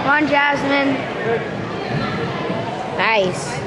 Come on, Jasmine. Nice.